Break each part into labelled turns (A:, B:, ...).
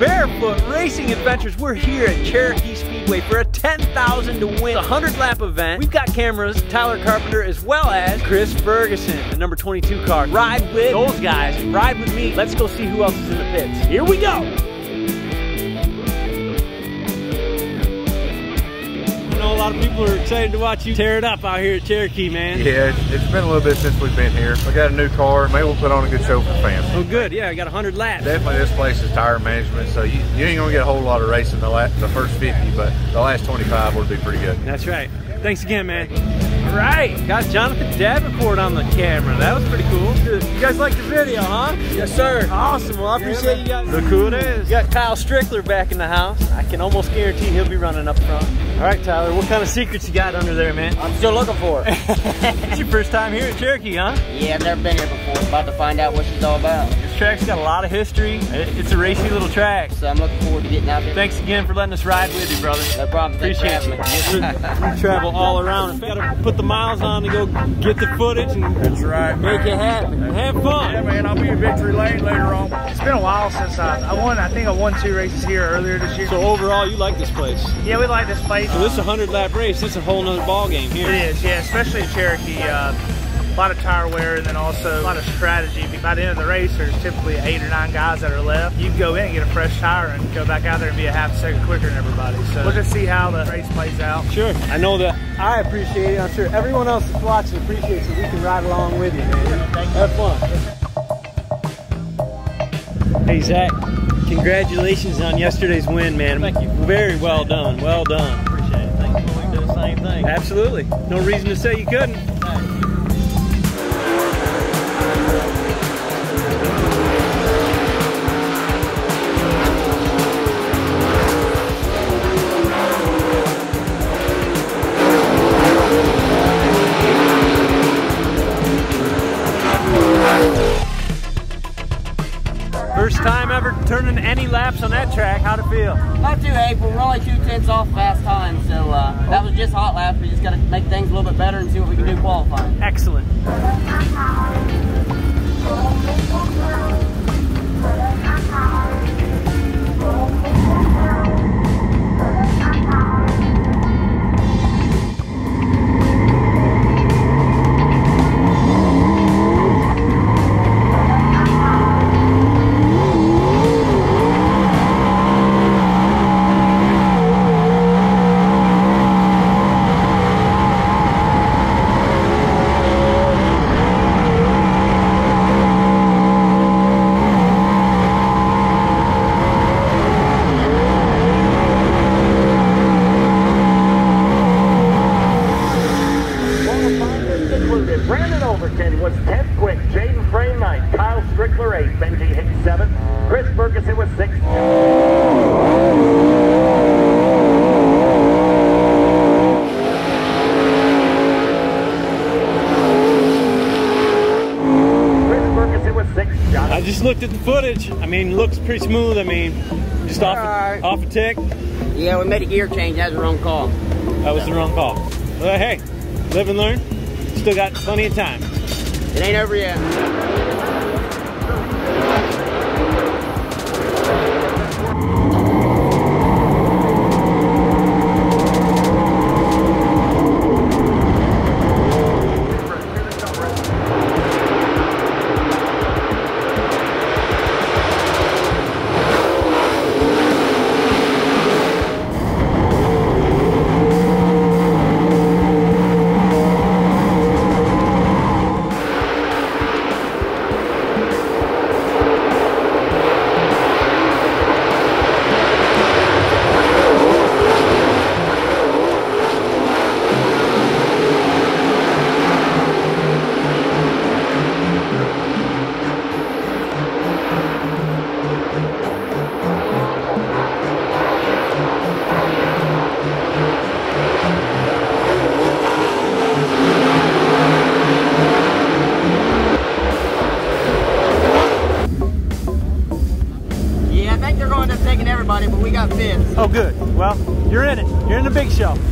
A: Barefoot Racing Adventures. We're here at Cherokee Speedway for a 10,000 to win 100 lap event. We've got cameras, Tyler Carpenter, as well as Chris Ferguson, the number 22 car. Ride with those guys, ride with me. Let's go see who else is in the pits. Here we go. Lot of people are excited to watch you tear it up out here at Cherokee, man.
B: Yeah, it's, been a little bit since we've been here. We got a new car. Maybe we'll put on a good show for fans.
A: Oh, good. Yeah, I got 100 laps.
B: Definitely, this place is tire management, so you, you ain't gonna get a whole lot of racing the, last, the first 50, but the last 25 would be pretty good.
A: That's right. Thanks again, man. All right, got Jonathan Davenport on the camera. That was pretty cool. You guys like the video, huh? Yes, sir. Awesome. Well, I appreciate you guys. Look who it is. You got Kyle Strickler back in the house. I can almost guarantee he'll be running up front. All right, Tyler, what kind of secrets you got under there, man?
C: I'm still looking for it.
A: it's your first time here at Cherokee, huh?
C: Yeah, I've never been here before. About to find out what she's all about.
A: This track's got a lot of history. It's a racy little track.
C: So I'm looking forward to getting out there.
A: Thanks again for letting us ride with you, brother.
C: No problem.
A: Appreciate you.
C: you.
A: we travel all around. We gotta put the miles on to go get the footage and
B: That's right.
A: make it happen. Have fun.
B: Yeah, man, I'll be in Victory Lane later on.
D: It's been a while since I, I won. I think I won two races here earlier this year.
A: So overall, you like this place?
D: yeah, we like this place.
A: So this is a hundred lap race. This is a whole nother ball game
D: It
A: here.
D: is, yeah, especially in Cherokee. Uh, a lot of tire wear and then also a lot of strategy. By the end of the race, there's typically eight or nine guys that are left. You can go in and get a fresh tire and go back out there and be a half second quicker than everybody. So we'll just see how the race plays out.
A: Sure. I know that I appreciate it. I'm sure everyone else that's watching appreciates it. We can ride along with you, man. Have fun. Hey, Zack. Congratulations on yesterday's win, man. Thank you. Very well done. Well done.
E: Appreciate it. Thanks for willing to do the same thing.
A: Absolutely. No reason to say you couldn't. Ever turning any laps on that track. How'd it feel?
C: Not too hateful. We're only two tenths off fast time, so uh, that was just hot laps. We just got to make things a little bit better and see what we can do qualifying.
A: Excellent.
F: Overton was 10th quick. Jaden Frame 9th. Kyle Strickler 8th. Benji Hicks 7th. Chris Ferguson was 6th. Chris Ferguson was 6th.
A: I just looked at the footage. I mean, looks pretty smooth. I mean, just off,
C: Alright.
A: a, off a tick.
C: Yeah, we made a gear change. That was the wrong call.
A: That was the wrong call. But hey, live and learn. Still got plenty of time.
C: It ain't over yet.
A: You're in the big show.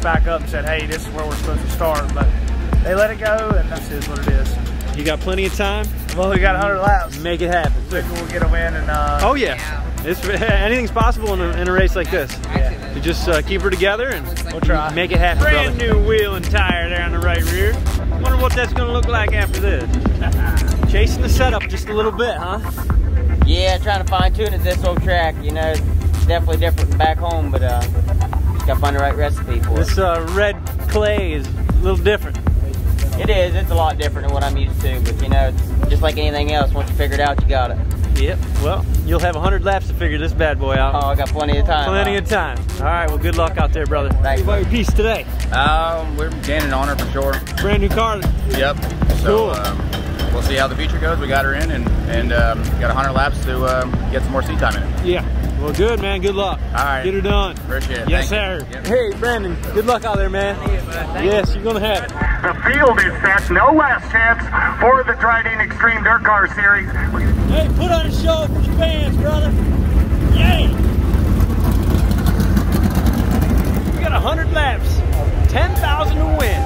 D: Us back up and said, hey, this is where we're supposed to start, but they let it go, and that's just what it is.
A: You got plenty of time.
D: Well, we got 100 laps.
A: Make it happen.
D: Maybe we'll get a win, and uh,
A: Oh yeah, it's anything's possible in a, in a race like this.
D: yeah.
A: You just uh, keep her together and
D: We'll try.
A: make it happen. Brand new wheel and tire there on the right rear. Wonder what that's gonna look like after this. Chasing the setup just a little bit, huh?
C: Yeah, trying to fine tune it this old track. You know, it's definitely different back home, but uh, just gotta find the right recipe for it.
A: This uh, red clay is a little different.
C: It is. It's a lot different than what I'm used to, but you know, it's just like anything else. Once you figure it out, you got it.
A: Yep. Well, you'll have 100 laps to figure this bad boy out.
C: Oh, I got plenty of time.
A: Plenty
C: huh?
A: of time. All right. Well, good luck out there, brother.
C: Thanks,
A: What about your piece today?
G: Um, we're gaining on her for sure.
A: Brand new car.
G: Yep.
A: Cool.
G: So um, we'll see how the future goes. We got her in and and um, got 100 laps to um, get some more seat time in it.
A: Yeah. Well, good man. Good luck.
G: All right.
A: Get her done.
G: Appreciate it.
A: Yes,
G: Thank
A: sir.
G: you. Yep.
A: Hey, Brandon. Good luck out there, man. Yes, you're gonna have it.
F: The field is set. No last chance for the Dryden Extreme Dirt Car Series.
A: Hey, put on a show for your fans, brother. Yay! We got 100 laps, 10,000 to win.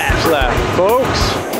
A: 40 laps left, folks.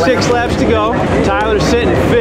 A: 26 laps to go. Tyler's sitting fifth.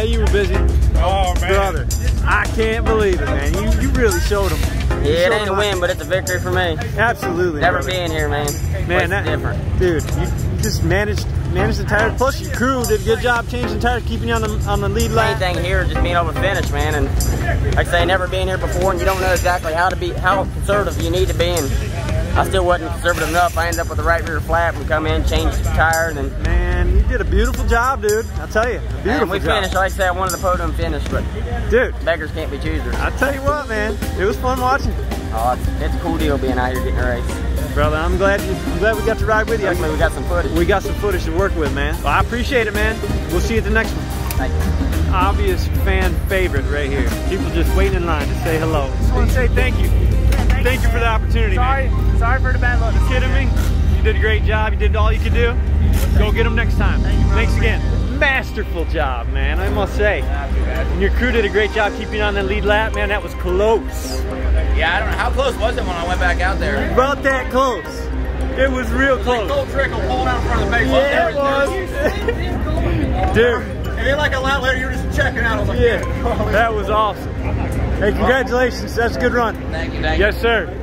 A: Yeah, you were busy.
B: Oh, man.
A: Brother, I can't believe it, man. You, you really showed them. You
C: Yeah, it
A: showed
C: ain't a win, but it's a victory for me.
A: Absolutely.
C: Never
A: brother.
C: being here, man.
A: Man,
C: Place
A: that,
C: is different.
A: dude, you, you just managed managed the tires. Plus, your crew did a good job changing tires, keeping you on the on the lead
C: Main
A: lap.
C: thing here is just being able to finish, man. And like I say, never being here before, and you don't know exactly how to be, how conservative you need to be. And I still wasn't conservative enough. I ended up with the right rear flap and come in, change the tire, and then
A: Man, you did a beautiful job, dude. I'll tell you, a beautiful
C: and we
A: job.
C: finished. Like I said, I wanted the podium finish, but
A: Dude,
C: beggars can't be choosers.
A: I tell you what, man, it was fun watching,
C: Oh, it's, it's a cool deal being out here getting a race.
A: brother. I'm glad you, I'm glad we got to ride with you.
C: Hopefully, we got some footage.
A: We got some footage to work with, man. Well, I appreciate it, man. We'll see you at the next one.
C: Thank you.
A: Obvious fan favorite right here. People just waiting in line to say hello. Just want to say thank you. Thank you for the opportunity,
D: Sorry,
A: man.
D: Sorry for the bad luck.
A: You kidding me? You did a great job. You did all you could do. Go get them next time. Thanks again. Masterful job, man. I must say. And your crew did a great job keeping on the lead lap, man. That was close.
G: Yeah, I don't know. How close was it when I went back out there?
A: About that close. It was real close.
G: Cold trickle pulling out in front of the base.
A: Yeah, it was. Dude.
G: And then like a lot later, you were just checking out. I was like,
A: Yeah, that was awesome. Hey, congratulations. That's a good run.
G: Thank you, thank you.
A: Yes, sir.